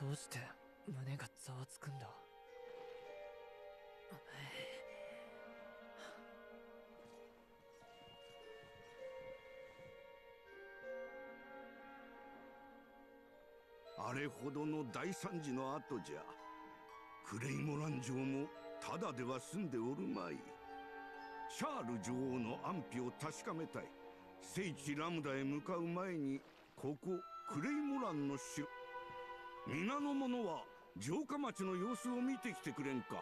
どうして胸がざわつくんだ？あれほどの大惨事の後じゃクレイモラン城もただでは済んでおるまい。シャール女王の安否を確かめたい。聖地ラムダへ向かう前にここクレイモランの城。皆の者は城下町の様子を見てきてくれんか。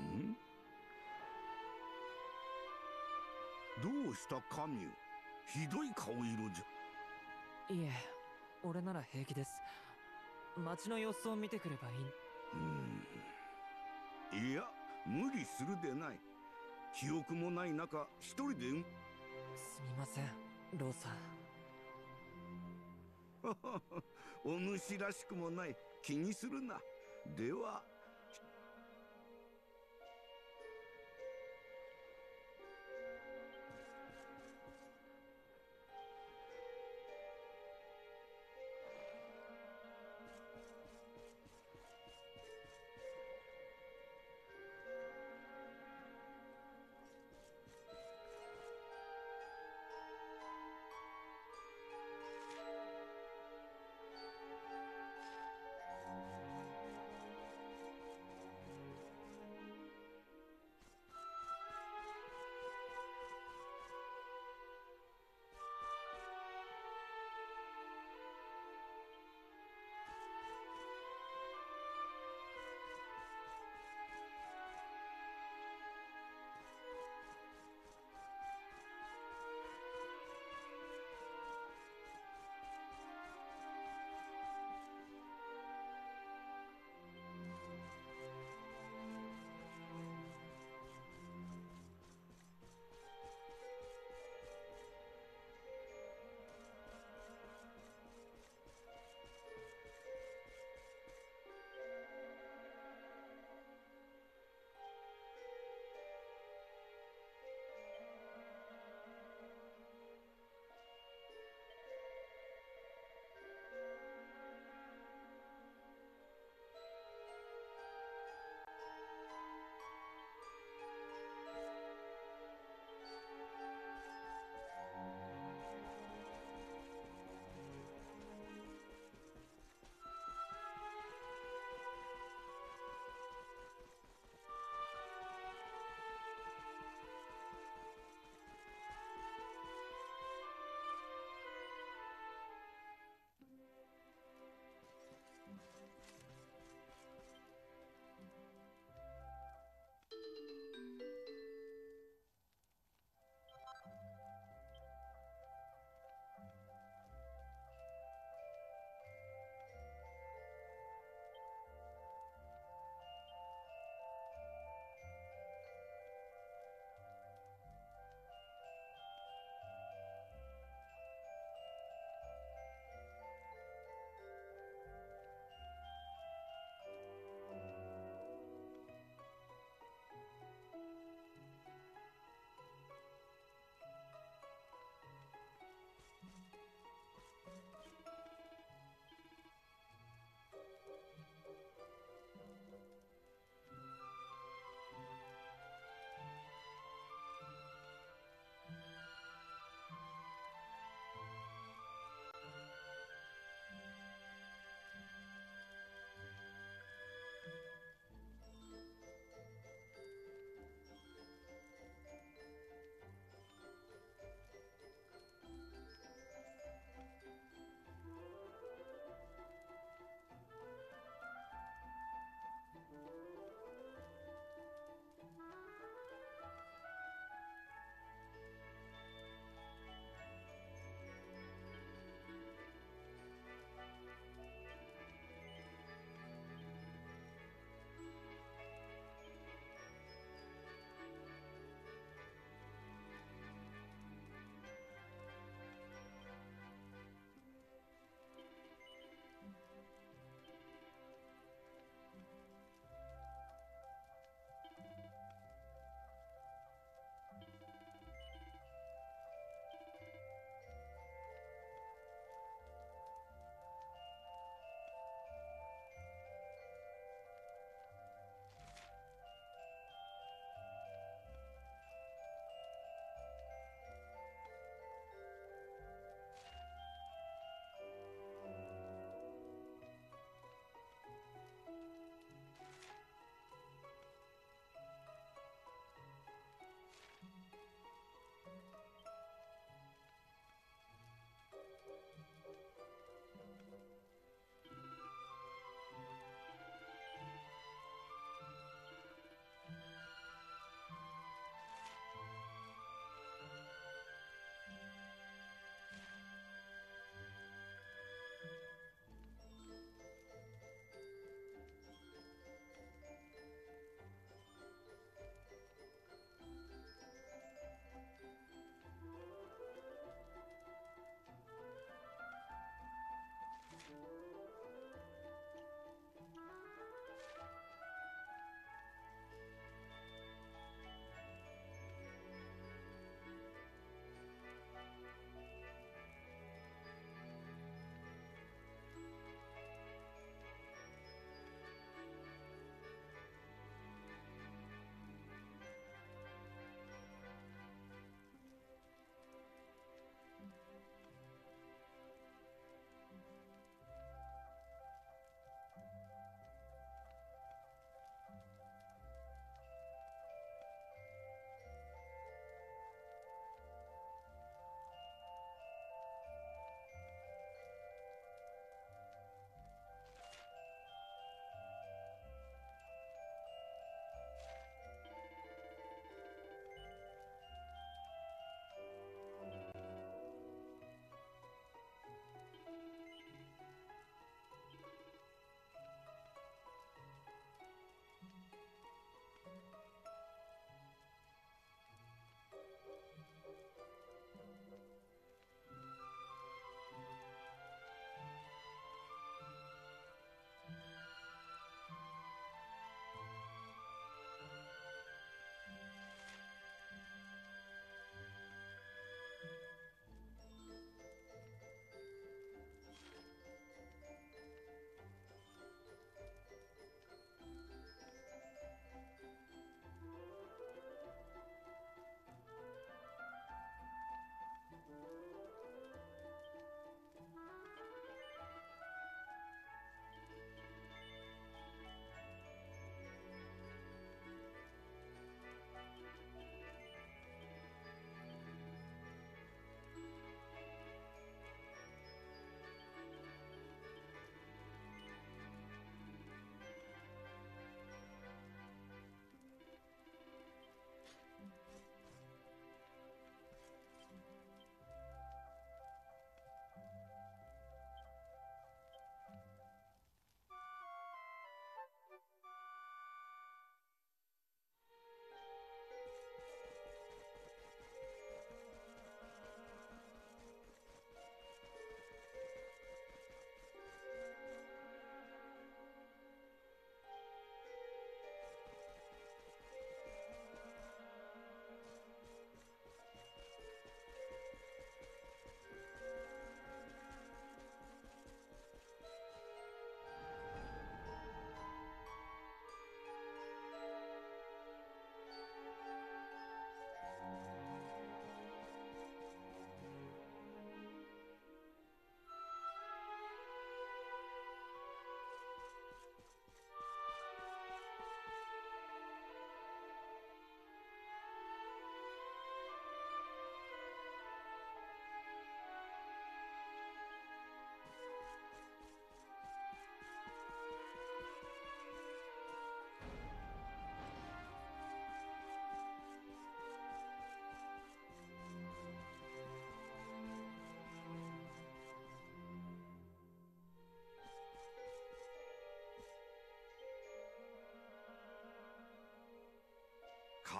ん？どうしたカミュひどい顔色じゃ。いえ俺なら平気です。街の様子を見てくればいい。うん。いや無理するでない。記憶もない中一人ですみませんローさん お主らしくもない気にするな。では。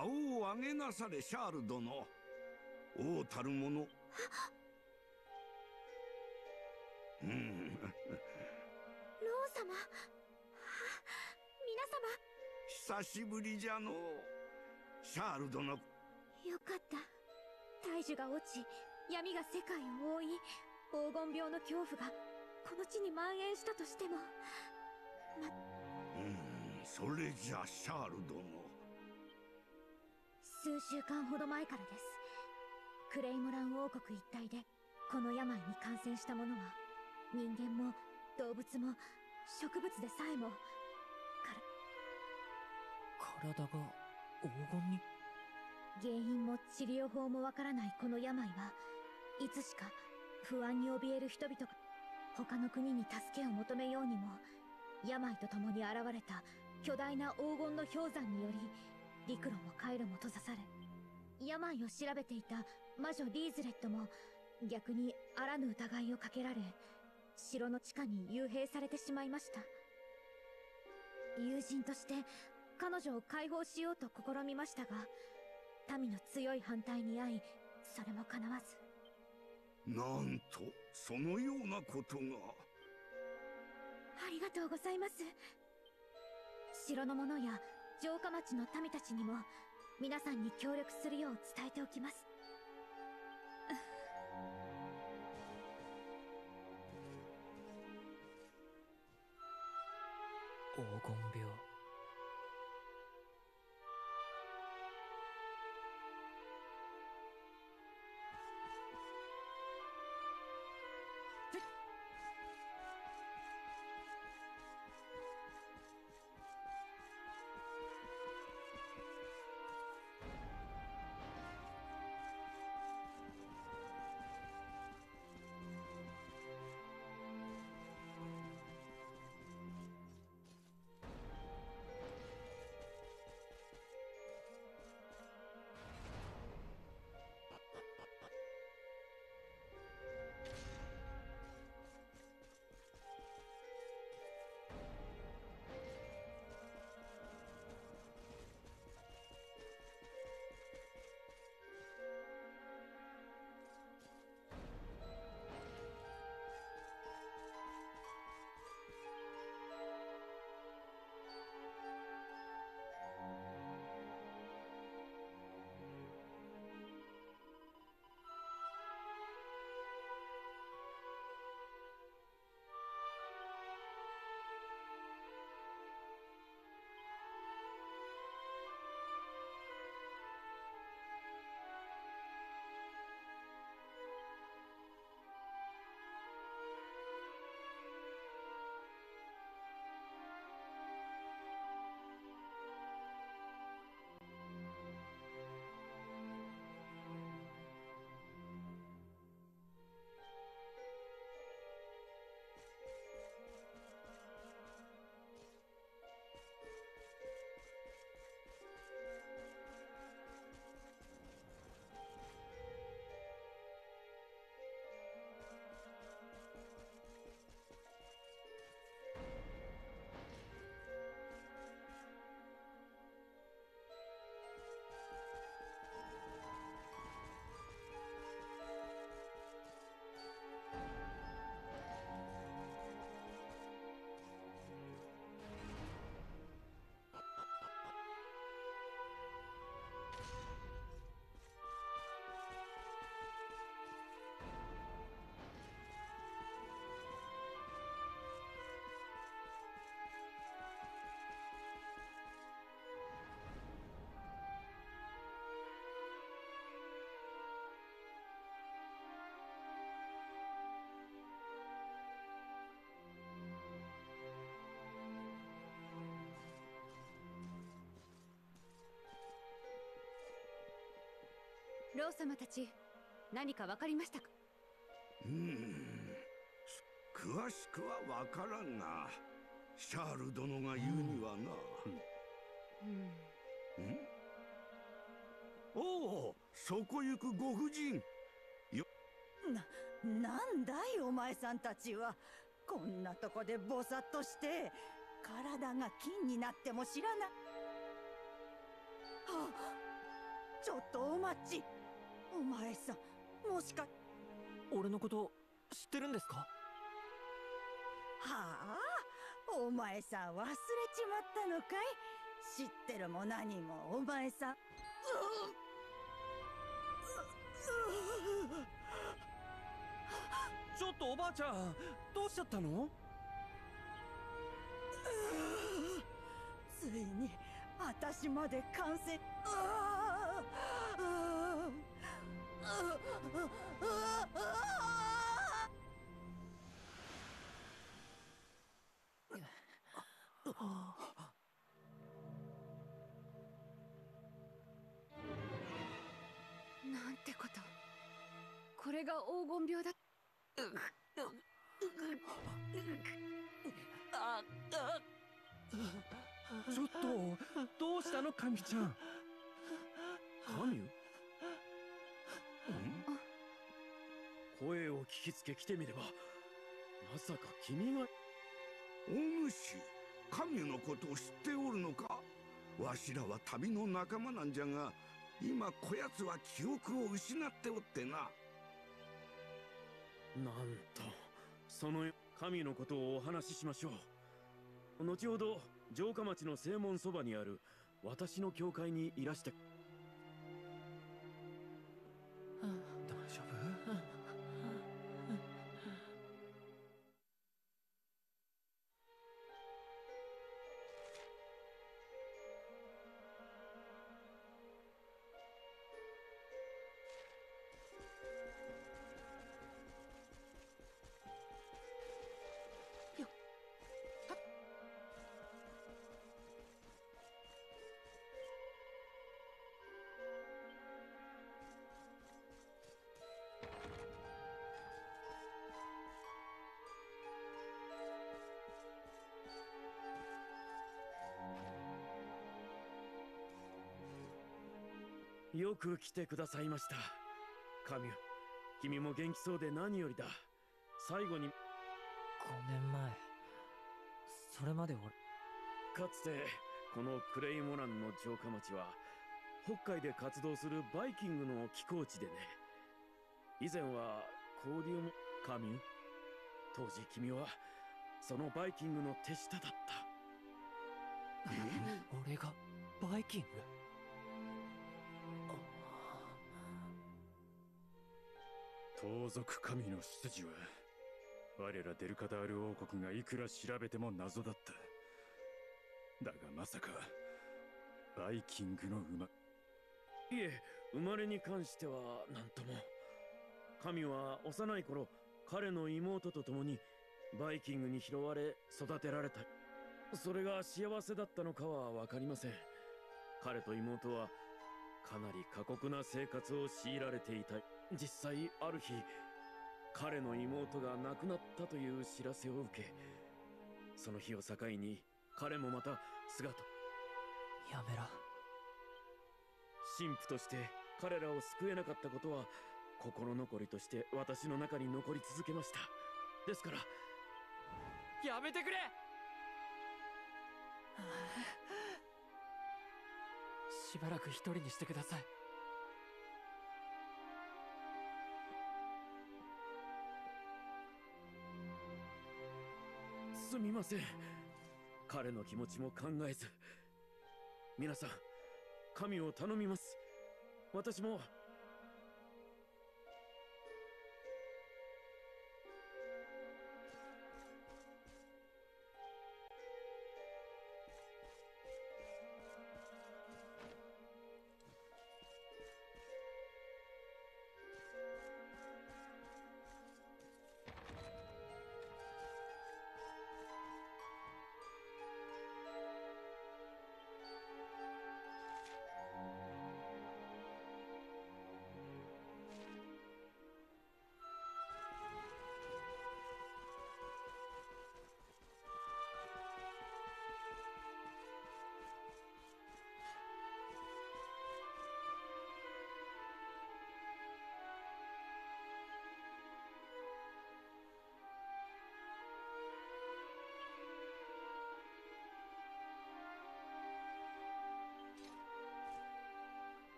顔を上げなされシャール殿。王たる者。うん。ロー様皆様。久しぶりじゃのう。シャール殿。よかった。大樹が落ち闇が世界を覆い黄金病の恐怖がこの地に蔓延したとしても。うんそれじゃシャール殿数週間ほど前からです。クレイモラン王国一帯でこの病に感染した者は人間も動物も植物でさえも体が黄金に？原因も治療法もわからないこの病はいつしか不安に怯える人々が他の国に助けを求めようにも病と共に現れた巨大な黄金の氷山により陸路も回路も閉ざされ病を調べていた魔女リーズレットも逆にあらぬ疑いをかけられ城の地下に幽閉されてしまいました。友人として彼女を解放しようと試みましたが民の強い反対に遭いそれも叶わず。なんとそのようなことが。ありがとうございます。城の者や城下町の民たちにも皆さんに協力するよう伝えておきます。黄金病。ロー様たち何か分かりましたか？うん詳しくはわからんがシャール殿が言うにはな、うん。おおそこ行くご婦人。な、なんだいお前さんたちは。こんなとこでぼさっとして体が金になっても知らなちょっとお待ちお前さんもしか俺のこと知ってるんですか？はあお前さん忘れちまったのかい？知ってるも何もお前さん。うちょっとおばあちゃんどうしちゃったの？ついに私まで完成。うわなんてこと。これが黄金病だ。ちょっとどうしたの神ちゃん。神？声を聞きつけ来てみればまさか君がお主神のことを知っておるのか？わしらは旅の仲間なんじゃが今こやつは記憶を失っておってな。なんとその神のことをお話ししましょう。後ほど城下町の正門そばにある私の教会にいらしてよく来てくださいました。神君も元気そうで何よりだ。最後に。5年前。それまで俺。かつてこのクレイモランの城下町は北海で活動するバイキングの寄港地でね。以前はコーディオム神当時君はそのバイキングの手下だった。俺がバイキング？盗賊神の出自は我らデルカダール王国がいくら調べても謎だった。だがまさかバイキングの馬。いえ生まれに関しては何とも。神は幼い頃彼の妹と共にバイキングに拾われ育てられた。それが幸せだったのかは分かりません。彼と妹はかなり過酷な生活を強いられていた。実際ある日彼の妹が亡くなったという知らせを受けその日を境に彼もまた姿やめろ。神父として彼らを救えなかったことは心残りとして私の中に残り続けました。ですからやめてくれ！しばらく一人にしてくださいすみません。彼の気持ちも考えず。皆さん神を頼みます。私も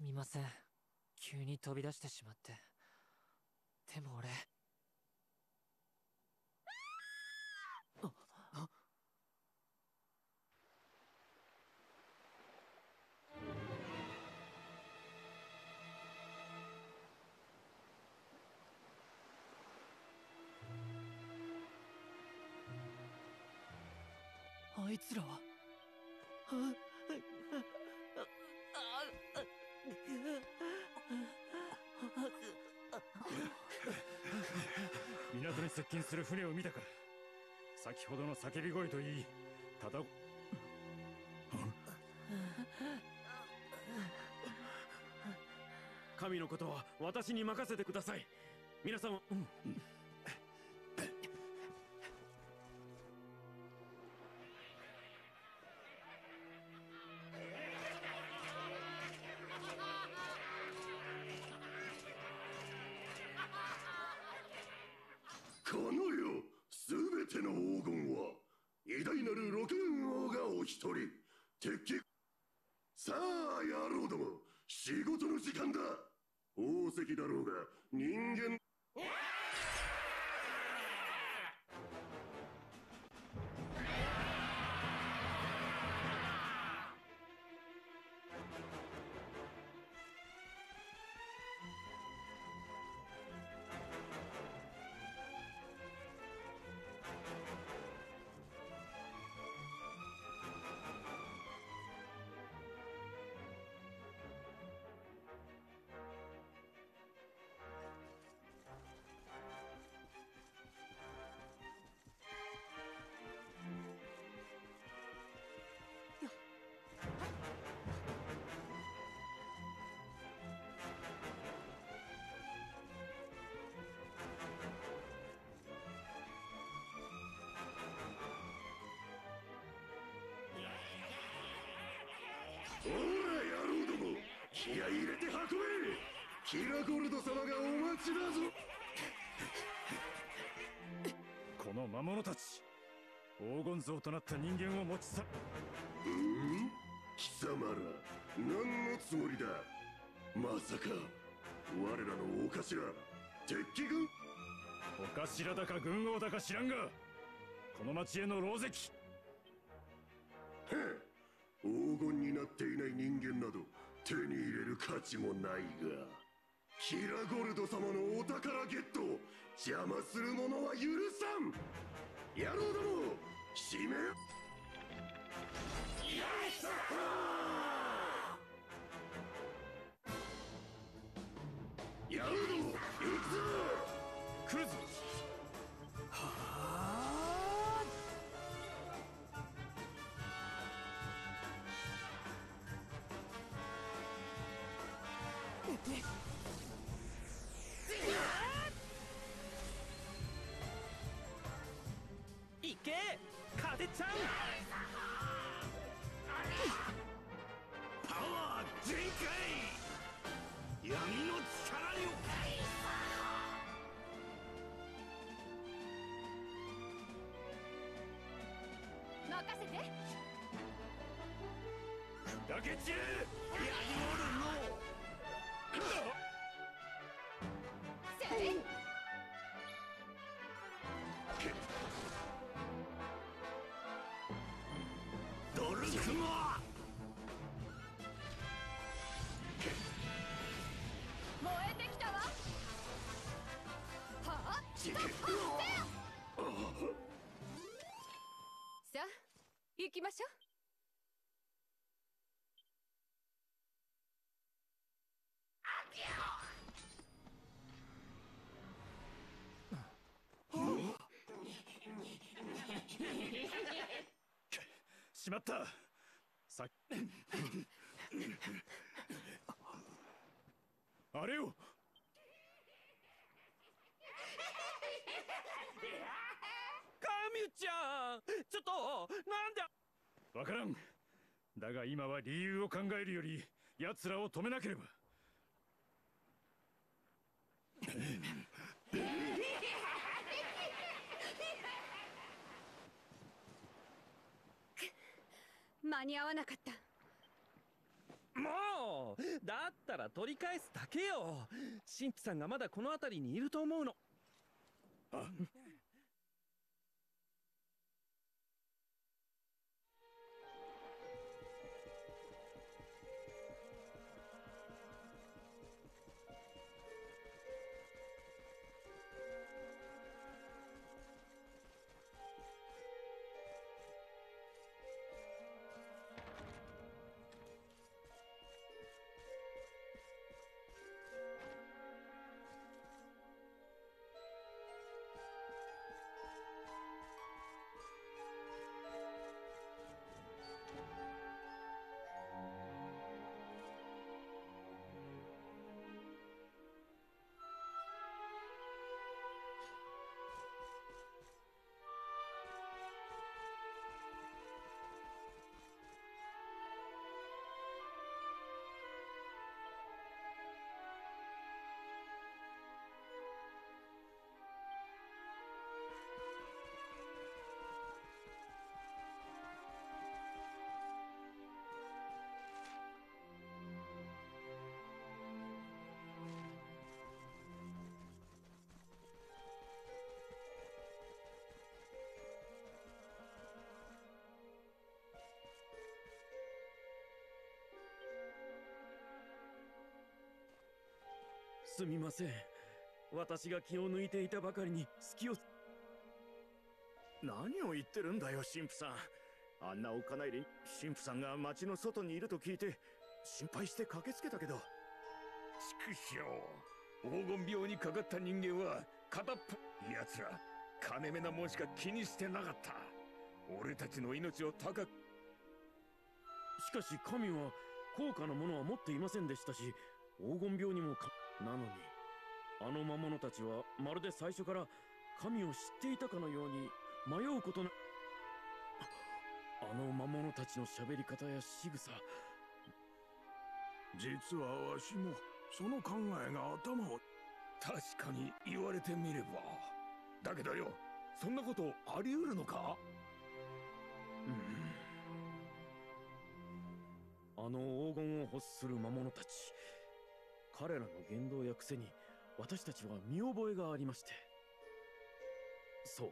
すみません。急に飛び出してしまって。でも俺船を見たか先ほどの叫び声といい。ただ神のことは私に任せてください。皆さん、うん敵さあ野郎ども仕事の時間だ。宝石だろうが人間ら野郎ども気合い入れて運べ。キラゴルド様がお待ちだぞ。この魔物たち黄金像となった人間を持ち去。うん貴様ら何のつもりだ？まさか我らの大頭敵軍？お頭だか軍王だか知らんがこの町への狼藉。へん黄金になっていない人間など手に入れる価値もないがキラゴルド様のお宝ゲット邪魔する者は許さん。野郎ども締め野郎ども行くぞ。来るちゃんパワー全開闇の力よ任せて砕け散れせ行きましょう。しまった。さあれよ。カミュちゃん。ちょっとなんでわからん。だが今は理由を考えるより奴らを止めなければ。間に合わなかった。もだったら取り返すだけよ。神父さんがまだこの辺りにいると思うのすみません。私が気を抜いていたばかりに隙を。何を言ってるんだよ神父さん。あんなおっかない連神父さんが町の外にいると聞いて心配して駆けつけたけど。畜生。黄金病にかかった人間は片っぽ奴ら金目なもんしか気にしてなかった。俺たちの命を高く。しかし神は高価なものは持っていませんでしたし黄金病にもかなのにあの魔物たちはまるで最初から神を知っていたかのように迷うことなあの魔物たちの喋り方や仕草実はわしもその考えが頭を確かに言われてみれば。だけどよそんなことあり得るのか？あの黄金を欲する魔物たち彼らの言動や癖に私たちは見覚えがありまして。そう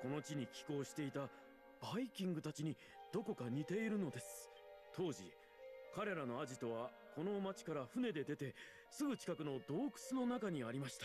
この地に寄港していたバイキングたちにどこか似ているのです。当時彼らのアジトはこの町から船で出てすぐ近くの洞窟の中にありました。